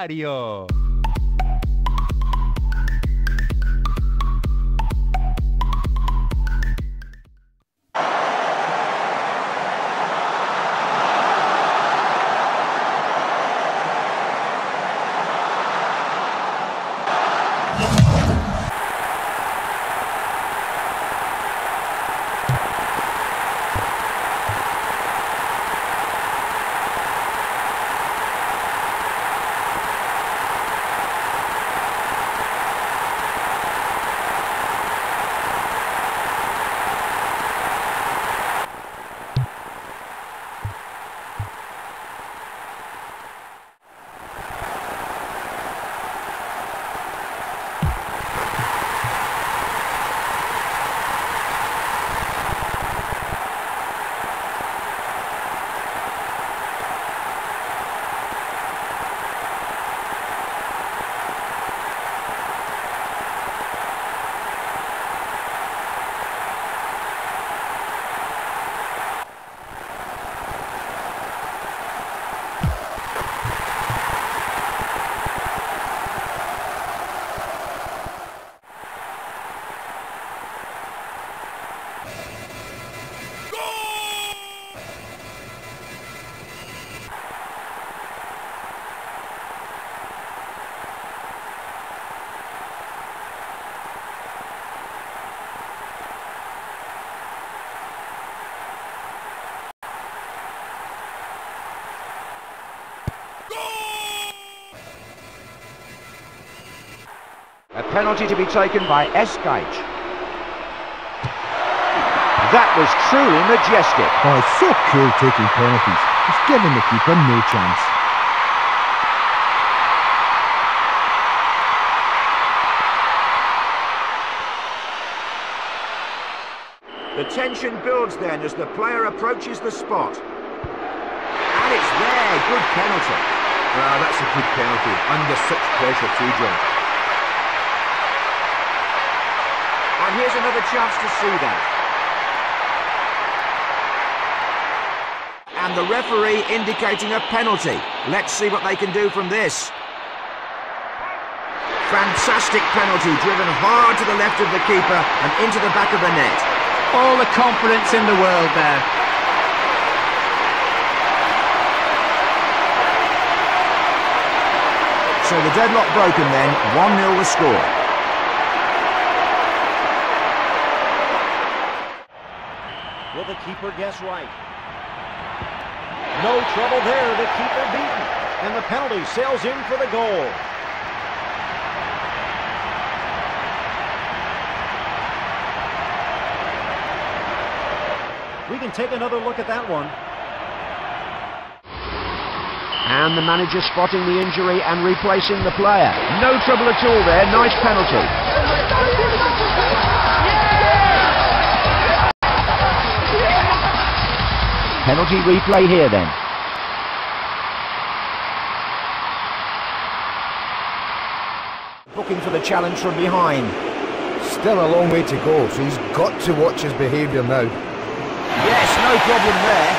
Mario. A penalty to be taken by Escaich. That was truly majestic. Oh, it's so cool taking penalties. It's giving the keeper no chance. The tension builds then as the player approaches the spot. And it's there, good penalty. Ah, that's a good penalty. Under such pressure too, John. And here's another chance to see that. And the referee indicating a penalty. Let's see what they can do from this. Fantastic penalty, driven hard to the left of the keeper and into the back of the net. All the confidence in the world there. So the deadlock broken then, 1-0 the score. The keeper guess right? No trouble there, the keeper beaten. And the penalty sails in for the goal. We can take another look at that one. And the manager spotting the injury and replacing the player. No trouble at all there, nice penalty. Penalty replay here then. Looking for the challenge from behind. Still a long way to go, so he's got to watch his behaviour now. Yes, no problem there.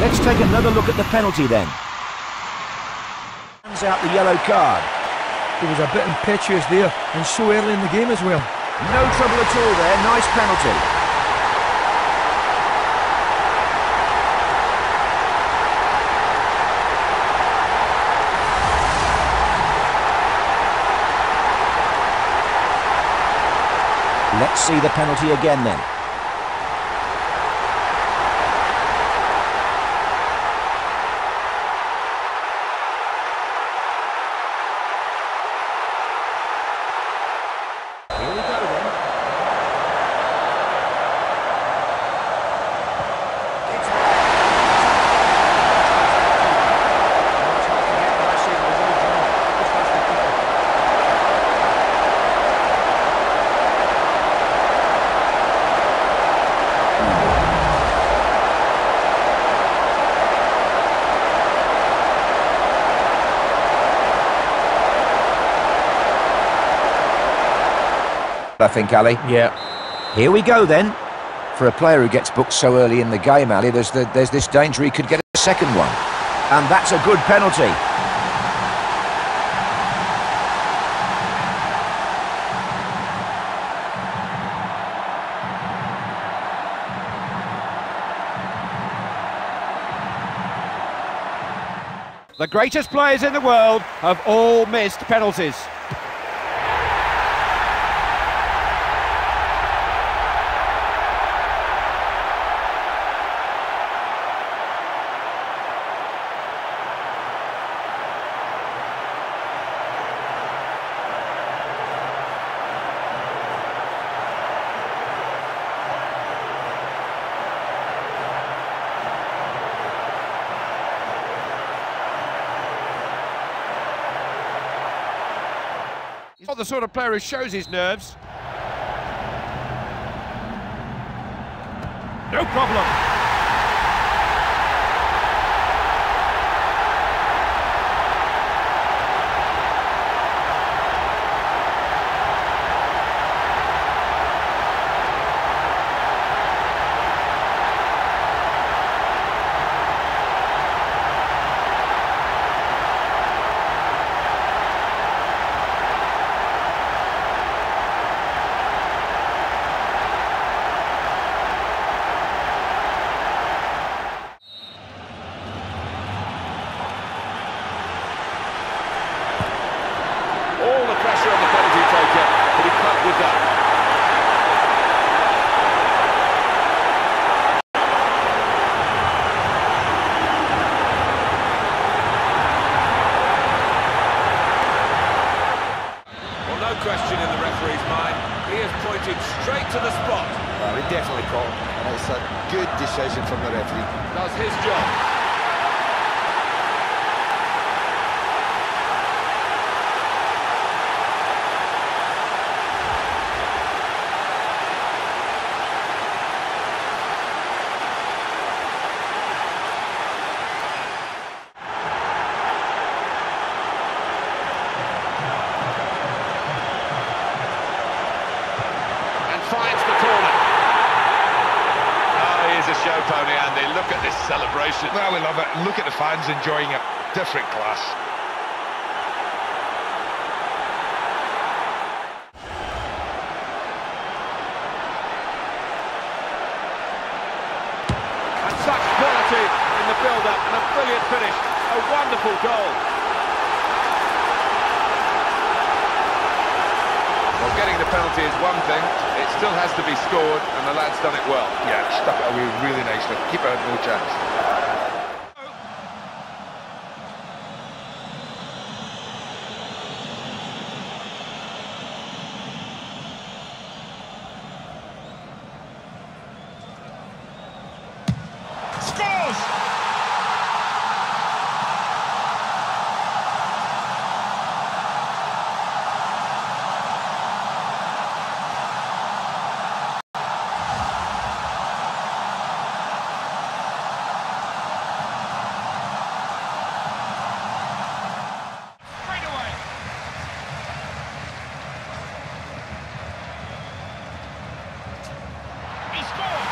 Let's take another look at the penalty then. Hands out the yellow card. He was a bit impetuous there, and so early in the game as well. No trouble at all there, nice penalty. Let's see the penalty again then. Here we go then. I think, Ali. Yeah. Here we go then. For a player who gets booked so early in the game, Ali, there's, the, there's this danger he could get a second one. And that's a good penalty. The greatest players in the world have all missed penalties. Not the sort of player who shows his nerves. No problem. All the pressure on the penalty taker, but he coped with that. Well, no question in the referee's mind. He has pointed straight to the spot. Well, he definitely caught him, and it's a good decision from the referee. Does his job. And finds the corner. Here's a show pony, Andy. Look at this celebration. Well, we love it. Look at the fans enjoying it. Different class. And such quality in the build-up and a brilliant finish. A wonderful goal. Well, getting the penalty is one thing. It still has to be scored, and the lad's done it well. Yeah, stuck it away really nicely. Keeper had no chance. Scores! Straight away. He scores!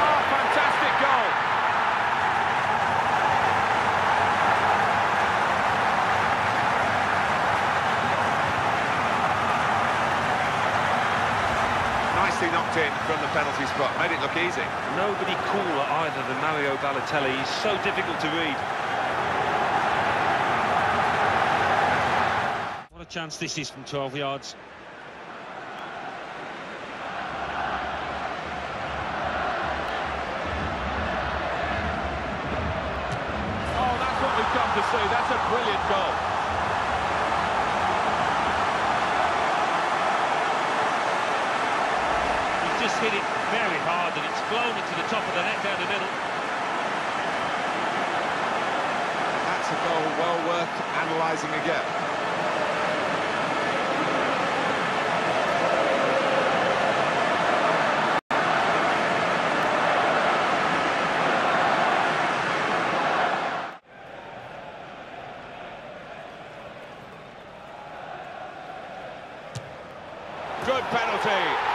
Oh, fantastic goal. Nicely knocked in from the penalty spot. Made it look easy. Nobody cooler either than Mario Balotelli. He's so difficult to read. What a chance this is from 12 yards. Oh, that's what we've come to see. That's a brilliant goal. He's just hit it very hard and it's flown into the top of the net down the middle. That's a goal well worth analysing again. Good penalty.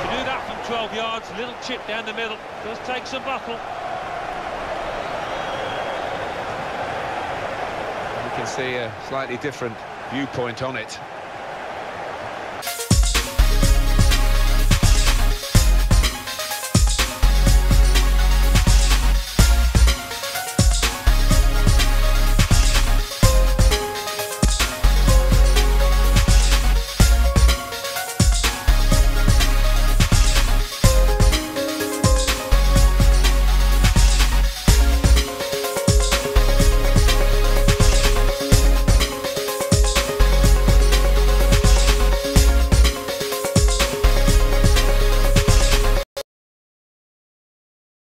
To do that from 12 yards, little chip down the middle, does take some buckle. You can see a slightly different viewpoint on it.